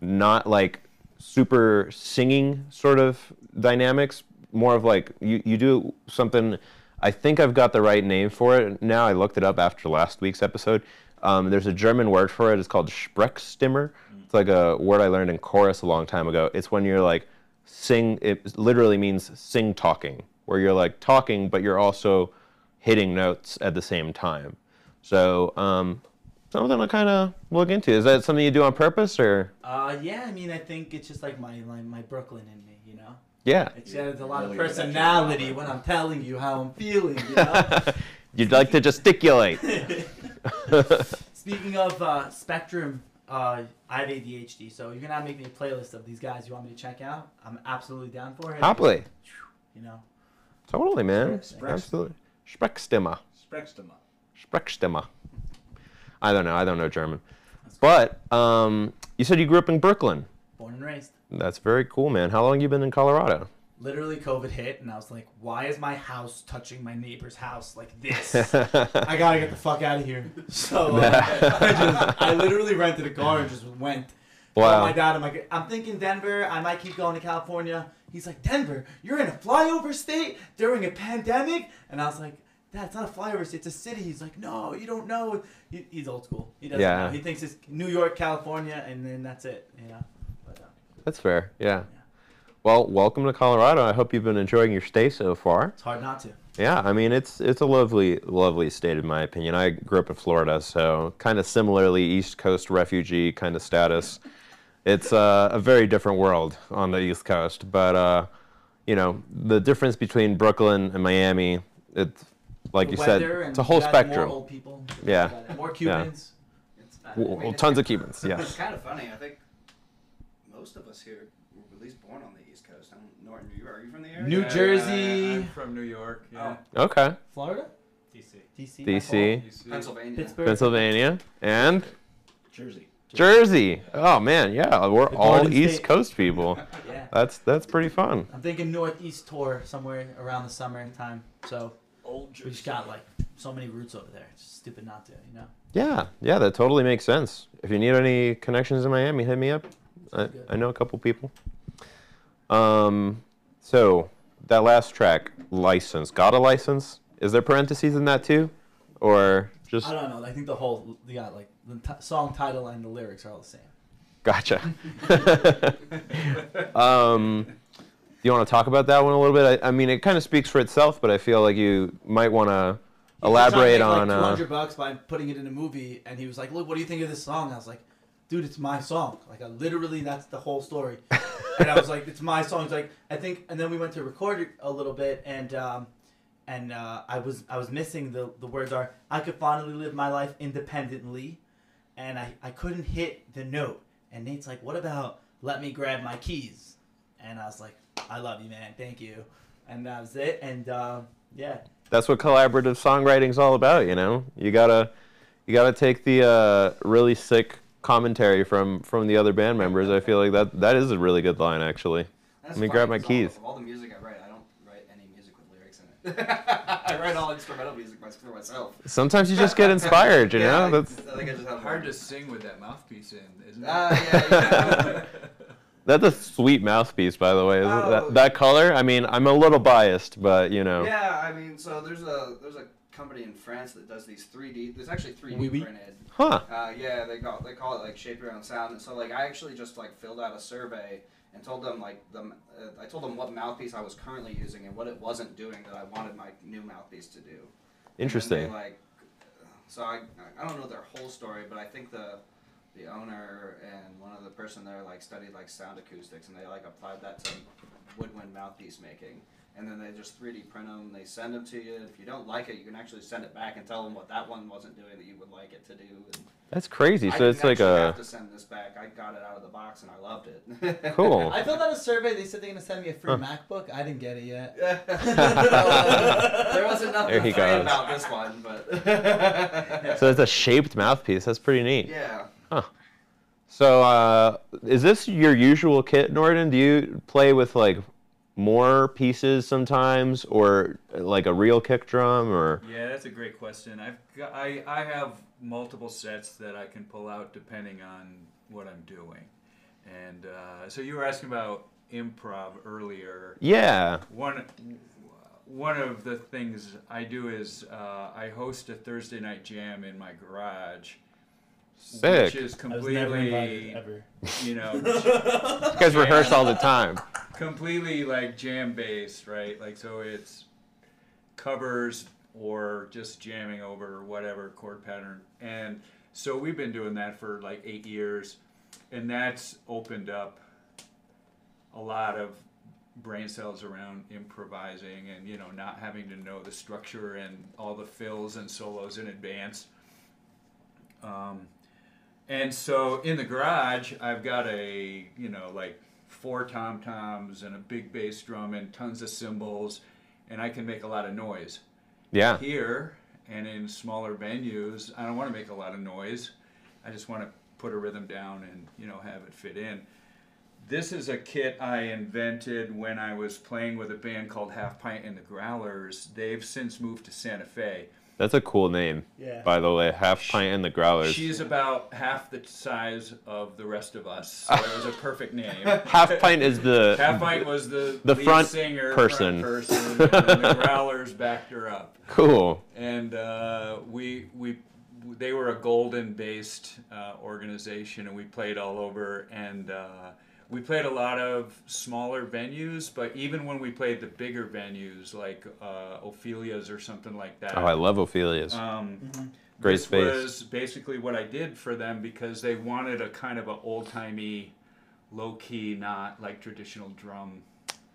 not like super singing sort of dynamics. More of like you, you do something. I think I've got the right name for it now. I looked it up after last week's episode. Um, there's a German word for it. It's called Sprechstimme. It's like a word I learned in chorus a long time ago. It's when you're like sing. It literally means sing talking, where you're like talking, but you're also hitting notes at the same time. So um, something to kind of look into. Is that something you do on purpose, or Uh, yeah. I mean, I think it's just like my like my Brooklyn in me. You know. yeah? It's got a lot of Really good personality when I'm telling you how I'm feeling. You know. You'd like to gesticulate. Speaking of uh, Spectrum, uh, I have ADHD, so you're gonna make me a playlist of these guys you want me to check out. I'm absolutely down for it. Happily. You know. Totally, man. Sprech- Absolutely. Sprechstimme. Sprechstimme. Sprechstimme. I don't know. I don't know German. But um, you said you grew up in Brooklyn. Born and raised. That's very cool, man. How long you been in Colorado? Literally, COVID hit, and I was like, "Why is my house touching my neighbor's house like this?" I gotta get the fuck out of here. So uh, I just, I literally rented a car and just went. Wow. my dad, I'm like, I'm thinking Denver. I might keep going to California. He's like, Denver, you're in a flyover state during a pandemic, and I was like, Dad, it's not a flyover state. It's a city. He's like, No, you don't know. He, he's old school. He doesn't Yeah. know. He thinks it's New York, California, and then that's it. You know. But, uh, That's fair. Yeah. Well, welcome to Colorado. I hope you've been enjoying your stay so far. it's hard not to. Yeah, I mean it's it's a lovely lovely state in my opinion. I grew up in Florida, so kind of similarly East Coast refugee kind of status. It's uh, a very different world on the East Coast, but uh, you know the difference between Brooklyn and Miami. It's like you said, it's a whole spectrum. More old people. Yeah. More Cubans. It's, I Well, mean, well, it's tons of kind- Cubans, It's kind of funny. I think most of us here were at least born on the East Coast. I'm Northern New York. Are you from the area? New Yeah, Jersey. I'm from New York. Yeah. Oh. Okay, Florida. DC. DC. DC, DC. Pennsylvania. Pittsburgh. Pennsylvania, and Jersey. Jersey. Oh man, yeah, we're The all Garden East State. Coast people. Yeah. That's that's pretty fun. I'm thinking northeast tour somewhere around the summer time. So Old we just got like so many roots over there. It's just stupid not to, you know. Yeah, yeah, that totally makes sense. If you need any connections in Miami, hit me up. I, I know a couple people. Um, so that last track, license, got a license? Is there parentheses in that too, or just I don't know. I think the whole yeah, like the t- song title and the lyrics are all the same. gotcha? um, do you want to talk about that one a little bit? I, I mean, it kind of speaks for itself, but I feel like you might want to He was trying to elaborate on. like, uh, 200 bucks by putting it in a movie, and he was like, "Look, what do you think of this song?" I was like, "Dude, it's my song. Like, I, literally, that's the whole story." and I was like, "It's my song." He's like, "I think," and then we went to record it a little bit, and um, and uh, I was I was missing the the words are I could finally live my life independently, and I I couldn't hit the note. And Nate's like, "What about let me grab my keys?" And I was like, "I love you, man. Thank you." And that was it. And um, yeah, that's what collaborative songwriting's all about, you know. You gotta you gotta take the uh, really sick commentary from from the other band members. I feel like that that is a really good line, actually. That's Let me funny, grab my keys. All, of all the music I write, I don't write any music with lyrics in it. I write all instrumental music my- for myself. Sometimes you just get inspired, you Yeah, know. That's I think I just have Hard to sing with that mouthpiece in, isn't it? Ah, yeah, yeah. That's a sweet mouthpiece, by the way. Is Oh. that, that color? I mean, I'm a little biased, but you know. Yeah, I mean, so there's a there's a company in France that does these 3D. There's actually 3D Oui, oui. printed. Huh. Uh, yeah, they call they call it like shape your own sound. And so like I actually just like filled out a survey and told them like the uh, I told them what mouthpiece I was currently using and what it wasn't doing that I wanted my new mouthpiece to do. And Interesting. they, like, so I I don't know their whole story, but I think the the owner and one of the person there like studied like sound acoustics and they like applied that to woodwind mouthpiece making. And then they just 3D print them. They send them to you. If you don't like it, you can actually send it back and tell them what that one wasn't doing that you would like it to do. And That's crazy. I So didn't it's like actually a have to send this back. I got it out of the box and I loved it. Cool. I filled out a survey. They said they're gonna send me a free Huh. MacBook. I didn't get it yet. there wasn't nothing There he goes. about this one, but so it's a shaped mouthpiece. That's pretty neat. yeah. So uh, is this your usual kit, Norton? Do you play with like more pieces sometimes, or like a real kick drum, or Yeah, that's a great question. I've got, I, I have multiple sets that I can pull out depending on what I'm doing. And uh, so you were asking about improv earlier. yeah? One one of the things I do is uh, I host a Thursday night jam in my garage, Sick. which is I was never completely invited you know You guys rehearse all the time. completely like jam based, right? Like so it's covers or just jamming over whatever chord pattern. And so we've been doing that for like eight years, and that's opened up a lot of brain cells around improvising and you know not having to know the structure and all the fills and solos in advance. Um, and so in the garage, I've got a, you know, like four tom toms and a big bass drum and tons of cymbals, and I can make a lot of noise. Yeah. Here and in smaller venues, I don't want to make a lot of noise. I just want to put a rhythm down and, you know, have it fit in. This is a kit I invented when I was playing with a band called Half Pint and the Growlers. They've since moved to Santa Fe. That's a cool name, Yeah. by the way. Half pint and the growlers. She's about half the size of the rest of us, so it was a perfect name. Half pint is the Half Pint was the, The lead front singer, person. front person, and the Growlers backed her up. cool. And uh, we we they were a Golden-based uh, organization, and we played all over. And uh, we played a lot of smaller venues, but even when we played the bigger venues like uh, Ophelia's or something like that, Oh, I love Ophelia's. um, Great this space. was basically what I did for them because they wanted a kind of an old timey, low key, not like traditional drum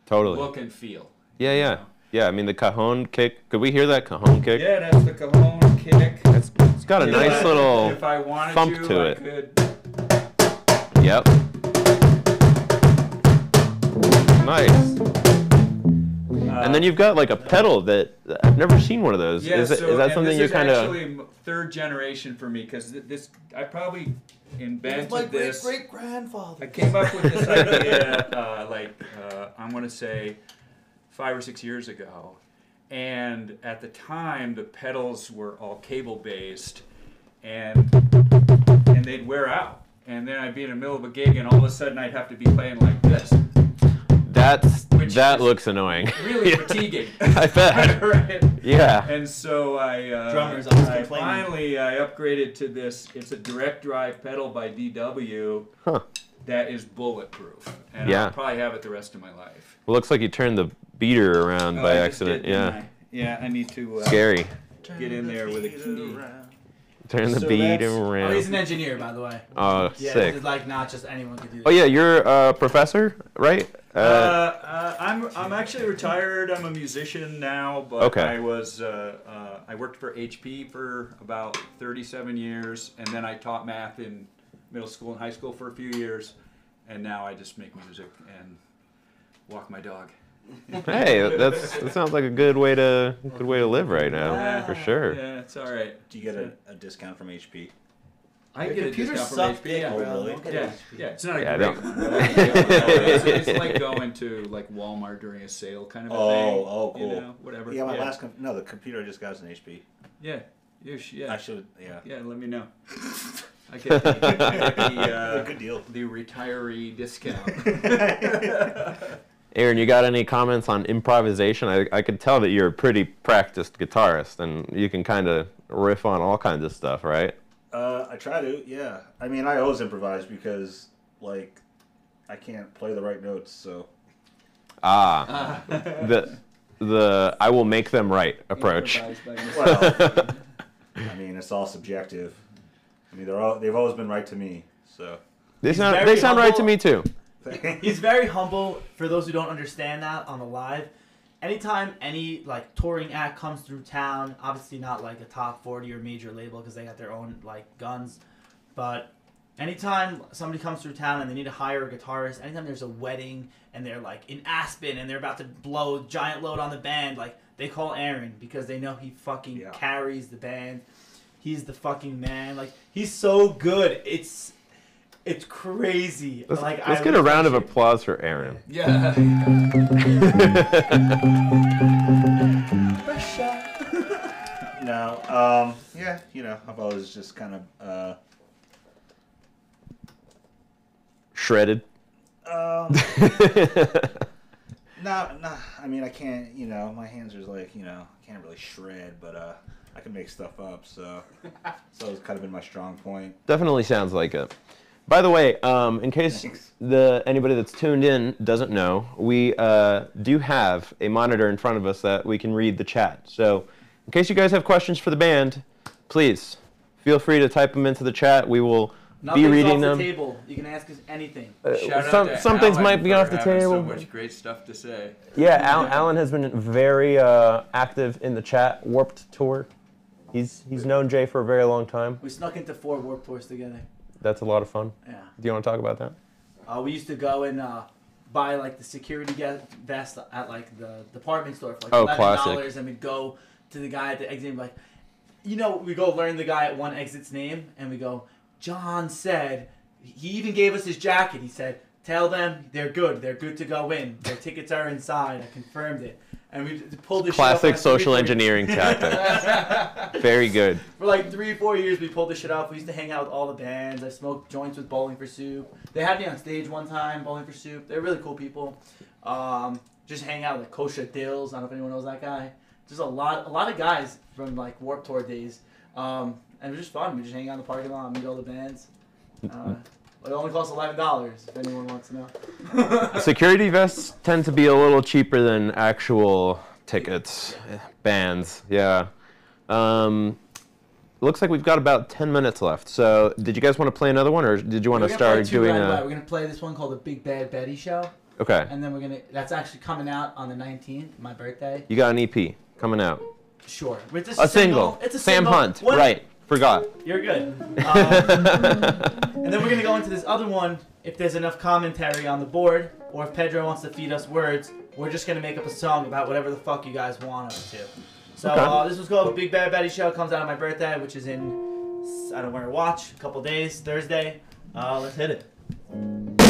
Totally. look and feel. Yeah, yeah. know? Yeah, I mean the cajon kick. Could we hear that cajon kick? Yeah, that's the cajon kick. It's, it's got a If nice I- little If I wanted thump to, to I it. could. Yep. Nice. uh, And then you've got like a pedal that I've never seen one of those. Yeah, is, it, so, is that something you're is kind of? actually m- third generation for me because this I probably invented my great this. great grandfather. I came up with this idea uh, like uh, I'm going to say five or six years ago, and at the time the pedals were all cable based, and and they'd wear out, and then I'd be in the middle of a gig, and all of a sudden I'd have to be playing like this, That's Which that is looks annoying. really Yeah. fatiguing. I bet. right? Yeah. And so I, uh, Drummers always I complaining. finally I upgraded to this. It's a direct drive pedal by DW Huh. that is bulletproof, and Yeah. I'll probably have it the rest of my life. Well, looks like you turned the beater around Oh, by I accident. did, yeah. I? Yeah, I need to uh, Scary. get in there with a key. Turn the So beat around. Oh, he's an engineer, by the way. Oh, Yeah, sick. this is like not just anyone could do this. Oh yeah, you're a professor, right? Uh, uh, I'm I'm actually retired. I'm a musician now, but Okay. I was uh, uh, I worked for HP for about 37 years, and then I taught math in middle school and high school for a few years, and now I just make music and walk my dog. hey, that's that sounds like a good way to good way to live right now, Yeah. for sure. Yeah, it's all right. Do you get a, a discount from HP? I Your get a computers discount suck from HP. dick, Yeah. Oh, bro. really? Don't get Yeah, HP. yeah, it's not a Yeah, I great don't- one. it's, it's, it's like going to like Walmart during a sale kind of a Oh, thing. oh, You cool. know, whatever. Yeah, my yeah. last com- no, the computer I just got is an HP. Yeah, you sh- yeah. I should yeah. Yeah, let me know. I get the, I get the, uh, Good deal. the retiree discount. Aaron, you got any comments on improvisation? I, I could tell that you're a pretty practiced guitarist and you can kind of riff on all kinds of stuff, right? Uh, I try to, yeah. I mean, I always improvise because, like, I can't play the right notes, so. Ah, the the I will make them right approach. Well, I mean, it's all subjective. I mean, they're all, they've always been right to me, so. They He's sound very they sound right to humble. me too. He's very humble. For those who don't understand that on the live, anytime any like touring act comes through town, obviously not like a top forty or major label because they got their own like guns, but anytime somebody comes through town and they need to hire a guitarist, anytime there's a wedding and they're like in Aspen and they're about to blow a giant load on the band, like they call Aaron because they know he fucking Yeah. carries the band. He's the fucking man. Like he's so good. It's it's crazy. Let's, like let's I get a round of applause for Aaron. yeah. no, um, yeah, you know, I've always just kind of, uh, Shredded. um, no, no, I mean, I can't, you know, my hands are like, you know, I can't really shred, but, uh, I can make stuff up, so, so it's kind of been my strong point. Definitely sounds like it. By the way, um, in case Thanks. the anybody that's tuned in doesn't know, we uh, do have a monitor in front of us that we can read the chat. So, in case you guys have questions for the band, please feel free to type them into the chat. We will Nothing's be reading off them. the table. You can ask us anything. Uh, Shout out some some things Alan might be off the table. So much great stuff to say. Yeah, Al- Alan has been very uh, active in the chat. Warped Tour. He's he's known Jay for a very long time. We snuck into four warp tours together. That's a lot of fun. Yeah. Do you want to talk about that? Uh, we used to go and uh, buy like the security vest at like the department store for like Oh, eleven classic. dollars, and we'd go to the guy at the exit and be like, you know, we go learn the guy at one exit's name, and we go, John said, he even gave us his jacket. He said, tell them they're good, they're good to go in. Their tickets are inside. I confirmed it, and we pulled this shit off Classic like three, social engineering tactic. Very good. For like three, four years, we pulled this shit off. We used to hang out with all the bands. I smoked joints with Bowling for Soup. They had me on stage one time, Bowling for Soup. They're really cool people. Um, just hang out with Kosha Dillz. I don't know if anyone knows that guy. Just a lot, a lot of guys from like Warp Tour days. Um, and it was just fun. We just hang out in the parking lot, meet all the bands. Uh, it only costs eleven dollars if anyone wants to know. Security vests tend to be a little cheaper than actual tickets, bands. Yeah. Um, looks like we've got about 10 minutes left. So, did you guys want to play another one, or did you want to start doing right a? We're gonna play this one called the Big Bad Betty Show, Okay. and then we're gonna. That's actually coming out on the nineteenth, my birthday. You got an EP coming out. Sure. It's just A single. It's a Sam single. Hunt. What- Right. Forgot. You're good. Um, and then we're gonna go into this other one. If there's enough commentary on the board, or if Pedro wants to feed us words, we're just gonna make up a song about whatever the fuck you guys want us to. So Okay. uh, this was called the Big Bad Betty Show. Comes out on my birthday, which is in I don't wear a watch. A couple days, Thursday. Uh, let's hit it.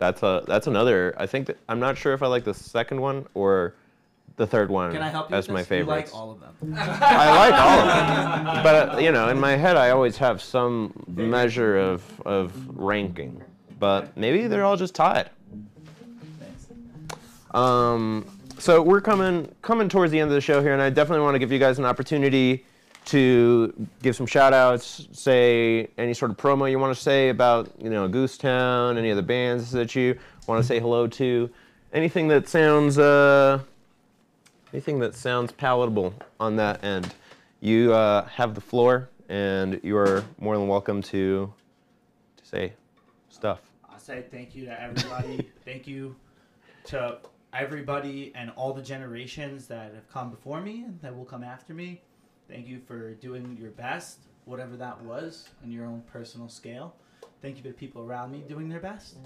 That's a that's another. I think that, I'm not sure if I like the second one or the third one Can I help you as my favorites. like all of them. I like all of them, but uh, you know, in my head, I always have some measure of of ranking. But maybe they're all just tied. Um, so we're coming coming towards the end of the show here, and I definitely want to give you guys an opportunity to give some shout outs, say any sort of promo you want to say about, you know, Goosetown, any of the bands that you want to say hello to, anything that sounds uh, anything that sounds palatable on that end. You uh, have the floor, and you are more than welcome to to say stuff. I say thank you to everybody. thank you to everybody and all the generations that have come before me and that will come after me. Thank you for doing your best, whatever that was, on your own personal scale. Thank you to the people around me doing their best.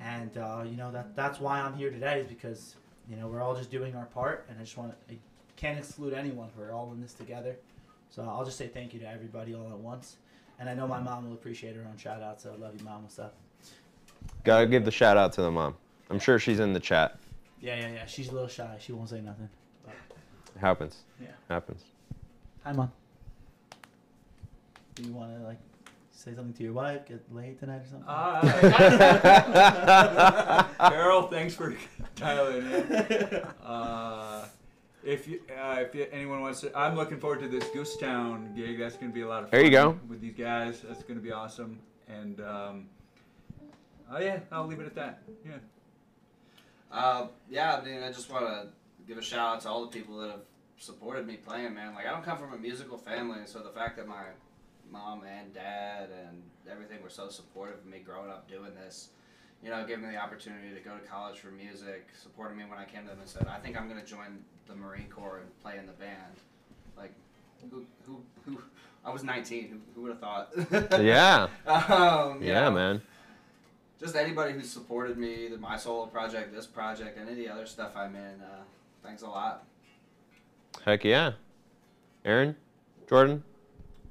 And uh, you know that that's why I'm here today is because you know we're all just doing our part, and I just want to I can't exclude anyone. We're all in this together. So I'll just say thank you to everybody all at once. And I know my mom will appreciate her own shout out, so I love you, mom. What's up? Gotta give the shout out to the mom. I'm sure she's in the chat. Yeah, yeah, yeah. She's a little shy. She won't say nothing. It happens. Yeah. Happens. Hi, mom. Do you want to like say something to your wife? Get laid tonight or something? Uh, Carol, thanks for dialing in. Uh, if you, uh, if you, anyone wants to, I'm looking forward to this Goosetown gig. That's going to be a lot of fun. There you go. With these guys, that's going to be awesome. And um, oh yeah, I'll leave it at that. Yeah. Uh, yeah, I mean, I just want to give a shout out to all the people that have supported me playing, man. Like, I don't come from a musical family, so the fact that my mom and dad and everything were so supportive of me growing up doing this, you know, giving me the opportunity to go to college for music, supporting me when I came to them and said, I think I'm going to join the Marine Corps and play in the band. Like, who, who, who, I was 19. Who, who would have thought? Yeah. um, Yeah, know, man. just anybody who supported me, the my solo project, this project, any of the other stuff I'm in. Uh, thanks a lot. Heck yeah. Aaron? Jordan?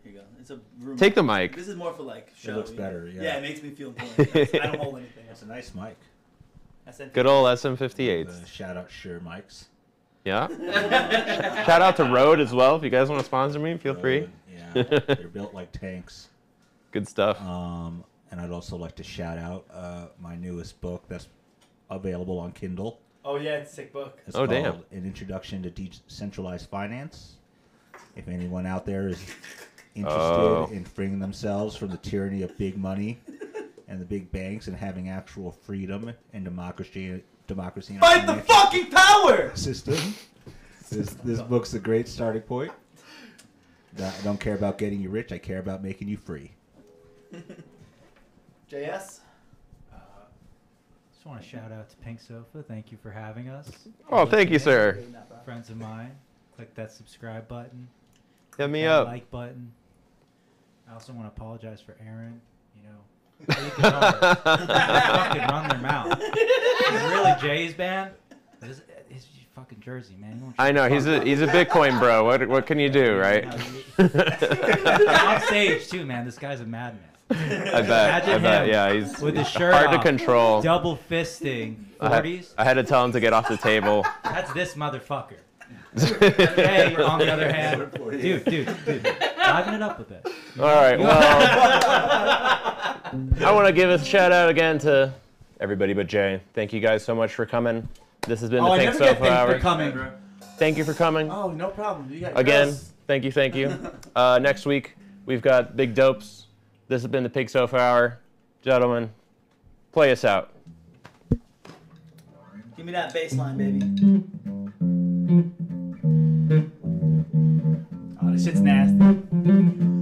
Here you go. It's a room. Take the mic. This is more for like show. looks better, yeah. Yeah, it makes me feel important. I don't hold anything. That's a nice mic. I sent Good old SM58s. Uh, shout out Shure mics. Yeah. Shout out to Rode as well. If you guys want to sponsor me, feel free. Yeah, they're built like tanks. Good stuff. Um, and I'd also like to shout out uh, my newest book that's available on Kindle. Oh yeah, it's a sick book. It's Oh, called damn. An Introduction to Decentralized Finance. If anyone out there is interested Oh. in freeing themselves from the tyranny of big money and the big banks and having actual freedom and democracy, democracy in our Fight the fucking power! system, this this book's a great starting point. I don't care about getting you rich. I care about making you free. JS. Just want to shout out to Pink Sofa. Thank you for having us. Oh, thank you, sir. Friends of mine, click that subscribe button. Hit me that up. Like button. I also want to apologize for Aaron. You know, they fucking run their mouth. He's really Jay's band. It's, it's fucking Jersey, man. I know he's a he's a Bitcoin bro. What what can you do, right? on stage too, man. This guy's a madman. I bet. I Imagine bet. him Yeah, he's with his shirt hard to control. double fisting I had, 40s. I had to tell him to get off the table. That's this motherfucker. Hey, on the other hand, dude, dude, dude, liven it up a bit. All right. Well, I want to give a shout out again to everybody but Jay. Thank you guys so much for coming. This has been Oh, the I Pink never get Sofa thanked Hour. for coming. Thank you for coming. Oh, no problem. You got Again, yes. thank you, thank you. Uh, next week, we've got Big Dopes. This has been the Pig Sofa Hour. Gentlemen, play us out. Give me that bass line, baby. Oh, this shit's nasty.